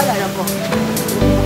Hola, loco.